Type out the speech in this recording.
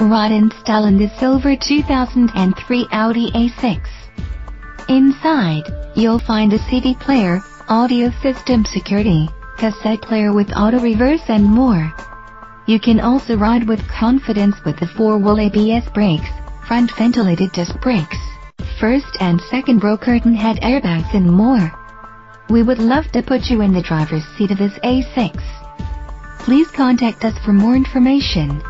Ride in style in the silver 2003 Audi A6. Inside, you'll find a CD player, audio system security, cassette player with auto reverse and more. You can also ride with confidence with the 4-wheel ABS brakes, front ventilated disc brakes, first and second row curtain head airbags and more. We would love to put you in the driver's seat of this A6. Please contact us for more information.